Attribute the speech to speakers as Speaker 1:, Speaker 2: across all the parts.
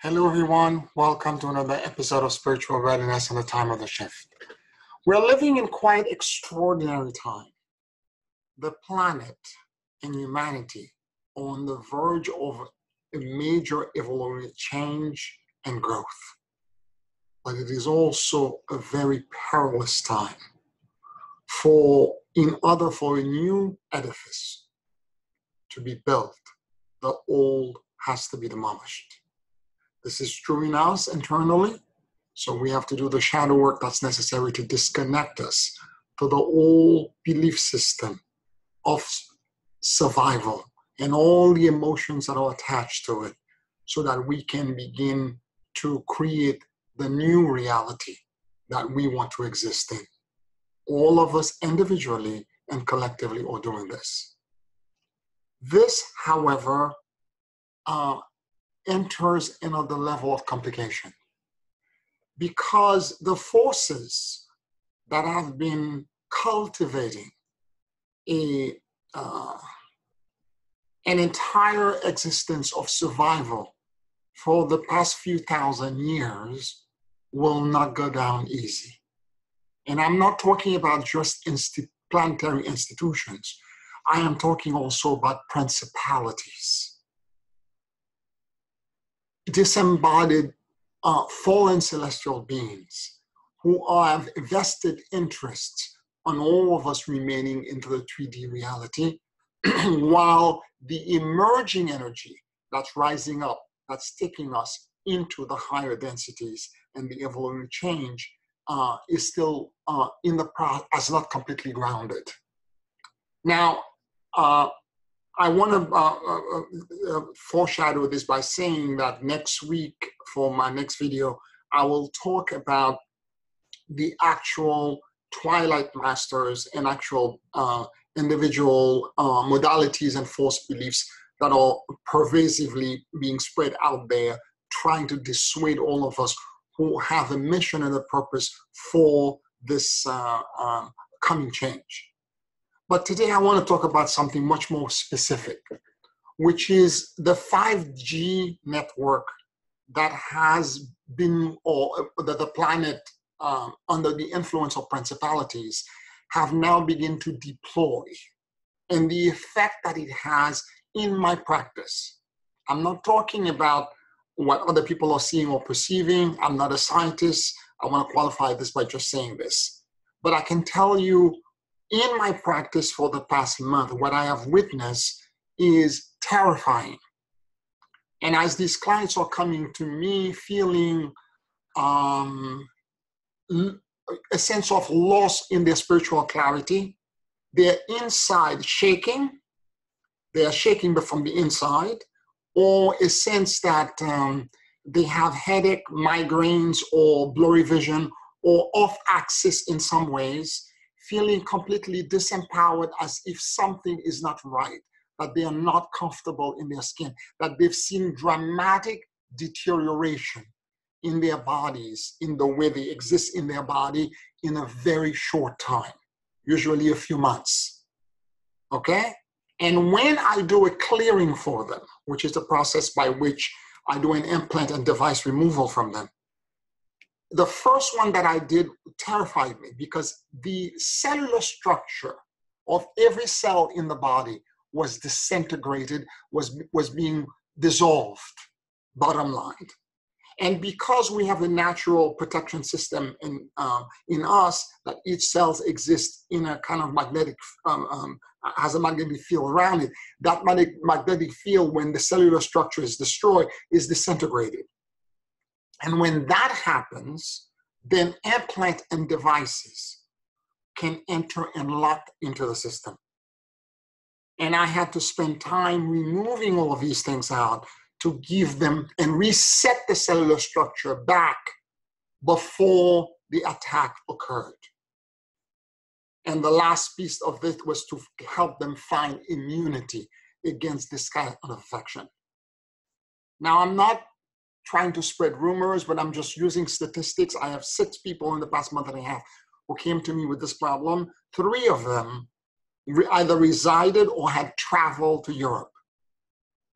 Speaker 1: Hello, everyone. Welcome to another episode of Spiritual Readiness and the Time of the Shift. We're living in quite extraordinary time. The planet and humanity are on the verge of a major evolutionary change and growth. But it is also a very perilous time for, in order for a new edifice to be built, the old has to be demolished. This is true in us internally. So we have to do the shadow work that's necessary to disconnect us to the old belief system of survival and all the emotions that are attached to it so that we can begin to create the new reality that we want to exist in. All of us individually and collectively are doing this. This, however, uh, enters another level of complication because the forces that have been cultivating a uh, an entire existence of survival for the past few thousand years will not go down easy. And I'm not talking about just insti- planetary institutions. I am talking also about principalities disembodied uh, fallen celestial beings who have vested interests on all of us remaining into the 3D reality, while the emerging energy that's rising up, that's taking us into the higher densities and the evolutionary change uh, is still uh, in the process, as not completely grounded. Now, uh, I want to uh, uh, uh, foreshadow this by saying that next week, for my next video, I will talk about the actual Twilight Masters and actual uh, individual uh, modalities and false beliefs that are pervasively being spread out there, trying to dissuade all of us who have a mission and a purpose for this uh, coming change. But today I want to talk about something much more specific, which is the 5G network that has been, or that the planet um, under the influence of principalities have now begun to deploy and the effect that it has in my practice. I'm not talking about what other people are seeing or perceiving. I'm not a scientist. I want to qualify this by just saying this. But I can tell you in my practice for the past month, what I have witnessed is terrifying. And as these clients are coming to me feeling um, a sense of loss in their spiritual clarity, they're inside shaking, they are shaking but from the inside, or a sense that um, they have headache, migraines, or blurry vision, or off axis in some ways feeling completely disempowered as if something is not right, that they are not comfortable in their skin, that they've seen dramatic deterioration in their bodies, in the way they exist in their body in a very short time, usually a few months. Okay? And when I do a clearing for them, which is the process by which I do an implant and device removal from them, the first one that I did terrified me because the cellular structure of every cell in the body was disintegrated, was, was being dissolved, bottom line. And because we have a natural protection system in, um, in us, that each cell exists in a kind of magnetic, um, um, has a magnetic field around it, that magnetic field, when the cellular structure is destroyed, is disintegrated. And when that happens, then implant and devices can enter and lock into the system. And I had to spend time removing all of these things out to give them and reset the cellular structure back before the attack occurred. And the last piece of this was to help them find immunity against this kind of infection. Now, I'm not trying to spread rumors, but I'm just using statistics. I have six people in the past month and a half who came to me with this problem. Three of them either resided or had traveled to Europe.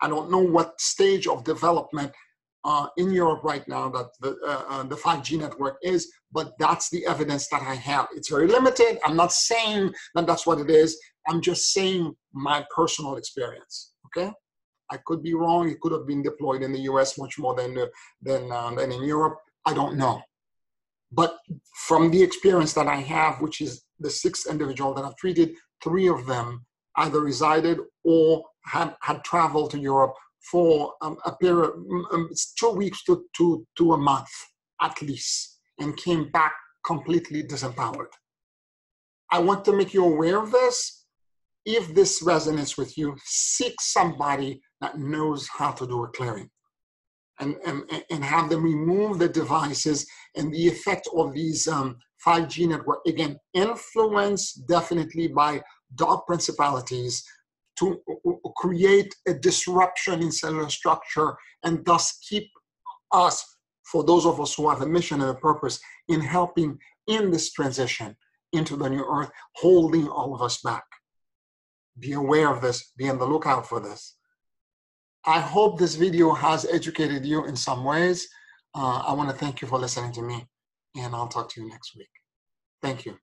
Speaker 1: I don't know what stage of development uh, in Europe right now that the, uh, uh the 5G network is, but that's the evidence that I have. It's very limited. I'm not saying that that's what it is. I'm just saying my personal experience. Okay, I could be wrong. It could have been deployed in the U.S. much more than than uh, than in Europe. I don't know. But from the experience that I have, which is the six individual that I've treated, three of them either resided or had, had traveled to Europe for um, a period, um, two weeks to, to, to a month at least, and came back completely disempowered. I want to make you aware of this. If this resonates with you, seek somebody that knows how to do a clearing and, and, and have them remove the devices and the effect of these um, 5G network. Again, influenced definitely by dark principalities to create a disruption in cellular structure and thus keep us, for those of us who have a mission and a purpose, in helping in this transition into the new earth, holding all of us back. Be aware of this, be on the lookout for this. I hope this video has educated you in some ways. Uh, I want to thank you for listening to me, and I'll talk to you next week. Thank you.